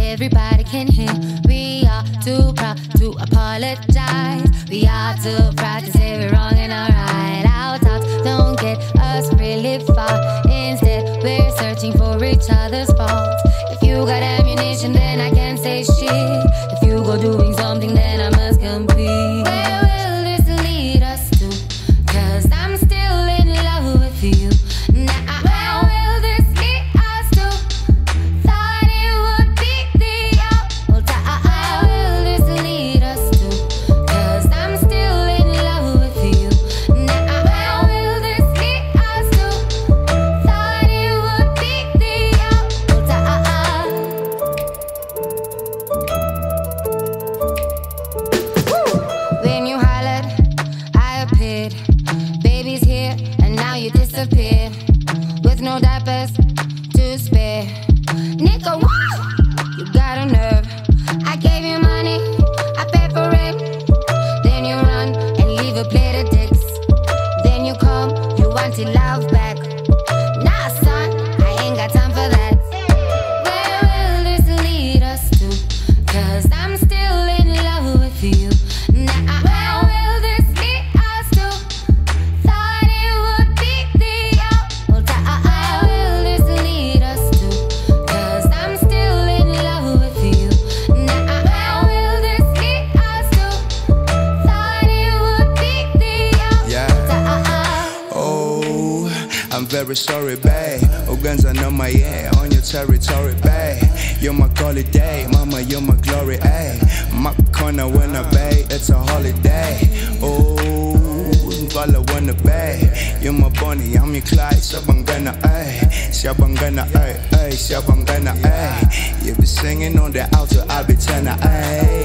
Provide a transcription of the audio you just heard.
everybody can hear. We are too proud to apologize. We are too proud to say we're wrong and alright. very sorry, babe. Uganza on my yeah, on your territory, babe. You're my holiday, mama, you're my glory, ayy. My corner when I bay, it's a holiday. Oh, follow I wanna bay. You're my Bonnie, I'm your Clyde, Shabangana, ayy. Shabangana, ayy, ayy, Shabangana, ayy. You be singing on the altar, I be tenor, ayy.